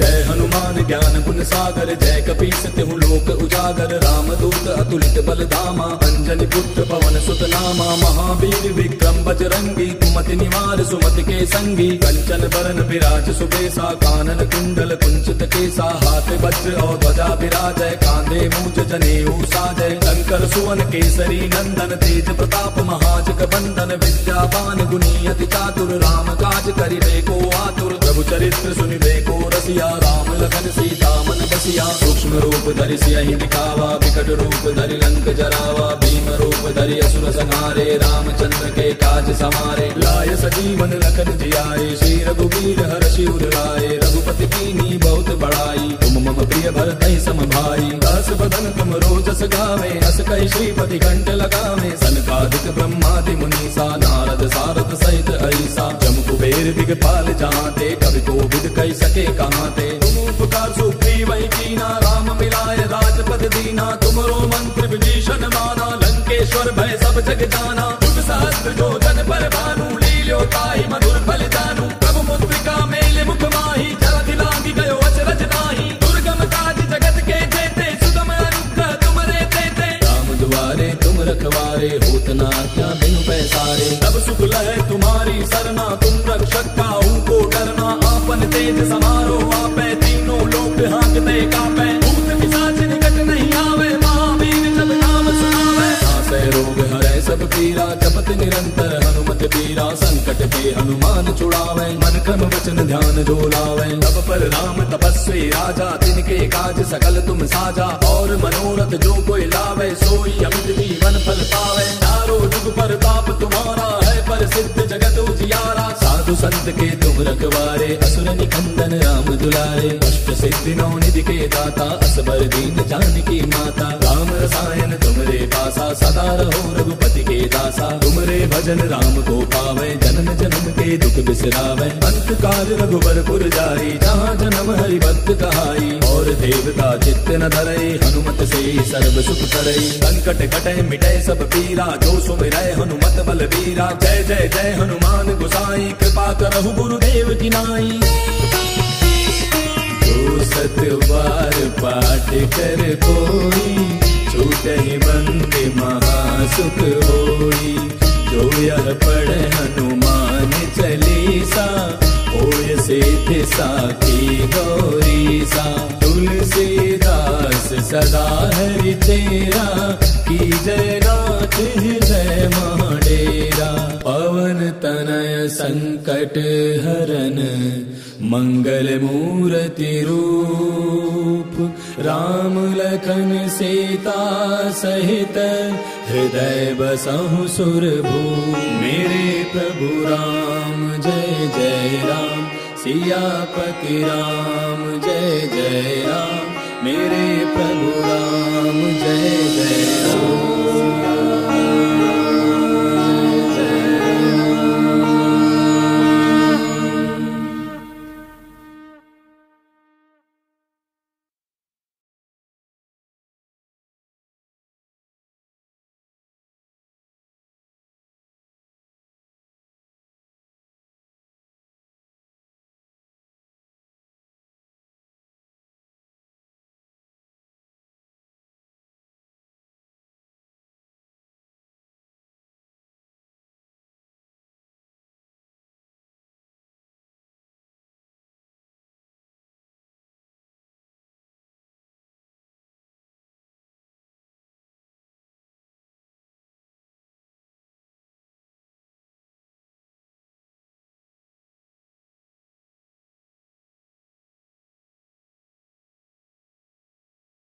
जय हनुमान ज्ञान, गुण, सागर, जय कपीस, तिहु लोक उजागर, राम, दूत, अतुलित बल धामा अंजनी पुत्र पवन सुत नामा महावीर, विक्रम, बजरंगी, कुमति निवार, सुमति के संगी, कंचन बरन विराज, सुबेसा, कानन, कुंडल, कुंचित केसा, हाथ, वज्र और ध्वजा विराज कांधे, मूज, जनेऊ, साजय, शंकर, सुवन, केसरी, नंदन, तेज प्रताप, महाजग, बंदन, विद्यावान गुनी अति चातुर, राम, काज करिबे को आतुर, प्रभु चरित्र सुनिबे को रसिया, राम लखन सीता मन बसिया। सूक्ष्म रूप धरि सियहि दिखावा, विकट रूप धरि लंक जरावा। भीम रूप धरि असुर संहारे, रामचंद्र के काज समारे। लाय सजीवन लखन जियाए, श्री रघुवीर हर शिवर लाए। रघुपति कीनी बहुत बड़ाई, तुम मम प्रिय भरत सम भाई दास बदन तुम रोजस गावे अस कही श्रीपति घंट लगावे। सनकादिक ब्रह्मादि मुनीसा नारद सारद सहित ऐसा। जम कुबेर दिगपाल जहाँते कवि को विद कही सके कहाँ तुमरो मंत्र विभीषण माना लंकेश्वर भय सब जग जाना सहस्त्र जो जन पर भानु लील्यो ताहि मधुर फल जानू प्रभु मुद्रिका मेल मुख माही जलधि लागी गयो अचरज नाही। दुर्गम काज जगत के सुगम अनुग्रह राम तुम रखवारे होत ना क्या बिनु पैसारे। तब सुख लहे तुम्हारी सरना तुम रक्षक का को डरना। आपन तेज समारो सब पीरा, जपत निरंतर हनुमत पीरा। संकट के हनुमान छुड़ावे, मन क्रम वचन ध्यान जो लावे तब पर राम तपस्वी राजा, तिनके काज सकल तुम साजा। और मनोरथ जो कोई लावे, सोई अमित जीवन फल पावे। चारो जुग पर ताप तुम्हारा है, पर सिद्ध जगत उजियारा। साधु संत के तुम रखवारे असुर निकंदन, राम दुलारे। अष्ट सिद्धि नौ निधि के दाता असबर दीन जानकी माता। राम रसायन तुमरे पासा, सदा रहो रघुपति के दासा। तुमरे भजन राम को पावे जन्म जन्म के दुख बिसरावे। अंत काल रघुबर पुर जाई, जहाँ जन्म हरि भक्त कहाई। और देवता चित्त न धरे हनुमत से सर्व सुख करे संकट कटे, मिटे सब पीरा, जो सुमिरै हनुमत बल वीरा जय जय जय हनुमान गुसाई, कृपा करहु गुरुदेव। की नाई। जो सत बार पाठ कर कोई, छूट ही बंद महासुख होई। जो यह पढ़ हनुमान चालीसा होय सिद्ध साखी गौरी सा तुलसीदास सदा हरि तेरा, की जय मूर्ति रूप राम लखन सीता सहित हृदय बसहु सुरभू मेरे प्रभु राम जय जय राम सियापति राम जय जय राम। मेरे प्रभु राम जय जय